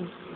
ம்